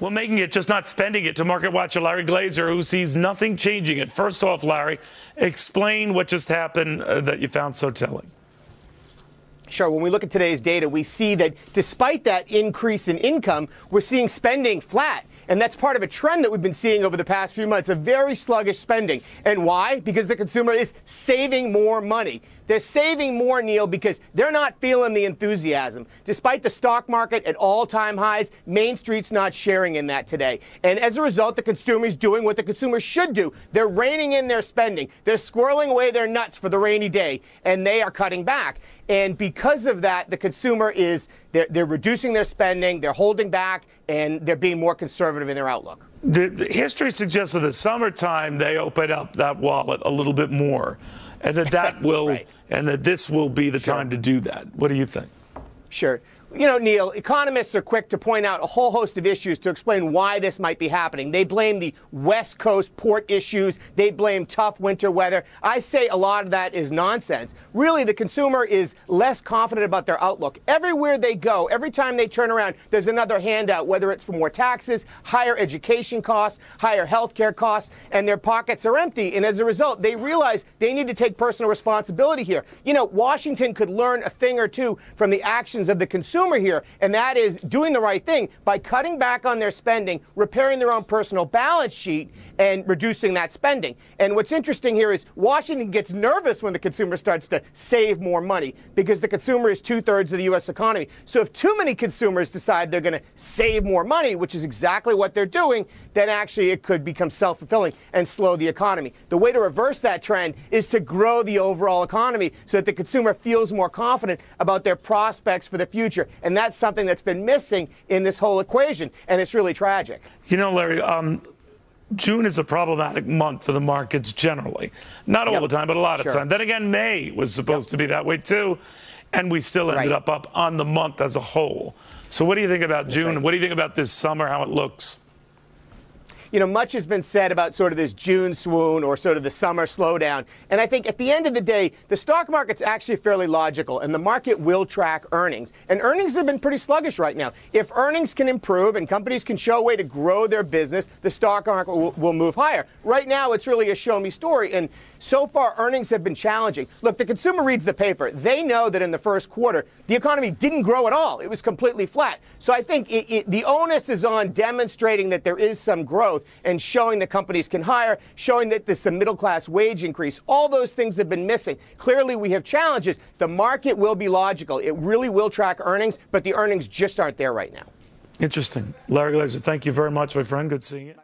Well, making it, just not spending it to market watcher Larry Glazer, who sees nothing changing it. First off, Larry, explain what just happened uh, that you found so telling. Sure. When we look at today's data, we see that despite that increase in income, we're seeing spending flat. And that's part of a trend that we've been seeing over the past few months of very sluggish spending. And why? Because the consumer is saving more money. They're saving more, Neil, because they're not feeling the enthusiasm. Despite the stock market at all time highs, Main Street's not sharing in that today. And as a result, the consumer is doing what the consumer should do. They're reining in their spending. They're squirreling away their nuts for the rainy day, and they are cutting back. And because of that, the consumer is they're, they're reducing their spending, they're holding back, and they're being more conservative in their outlook. The, the history suggests that the summertime they open up that wallet a little bit more, and that that will, right. and that this will be the sure. time to do that. What do you think? Sure you know, Neil, economists are quick to point out a whole host of issues to explain why this might be happening. They blame the West Coast port issues. They blame tough winter weather. I say a lot of that is nonsense. Really, the consumer is less confident about their outlook. Everywhere they go, every time they turn around, there's another handout, whether it's for more taxes, higher education costs, higher health care costs, and their pockets are empty. And as a result, they realize they need to take personal responsibility here. You know, Washington could learn a thing or two from the actions of the consumer consumer here, and that is doing the right thing by cutting back on their spending, repairing their own personal balance sheet, and reducing that spending. And what's interesting here is Washington gets nervous when the consumer starts to save more money because the consumer is two thirds of the U.S. economy. So if too many consumers decide they're going to save more money, which is exactly what they're doing, then actually it could become self fulfilling and slow the economy. The way to reverse that trend is to grow the overall economy so that the consumer feels more confident about their prospects for the future. And that's something that's been missing in this whole equation. And it's really tragic. You know, Larry, um, June is a problematic month for the markets generally. Not all yep. the time, but a lot sure. of time. Then again, May was supposed yep. to be that way too. And we still ended right. up up on the month as a whole. So, what do you think about June? Right. What do you think about this summer, how it looks? You know, much has been said about sort of this June swoon or sort of the summer slowdown. And I think at the end of the day, the stock market's actually fairly logical, and the market will track earnings. And earnings have been pretty sluggish right now. If earnings can improve and companies can show a way to grow their business, the stock market will, will move higher. Right now, it's really a show me story. And so far, earnings have been challenging. Look, the consumer reads the paper. They know that in the first quarter, the economy didn't grow at all. It was completely flat. So I think it, it, the onus is on demonstrating that there is some growth growth and showing that companies can hire, showing that there's a middle class wage increase. All those things have been missing. Clearly, we have challenges. The market will be logical. It really will track earnings, but the earnings just aren't there right now. Interesting. Larry Glazer, thank you very much, my friend. Good seeing you.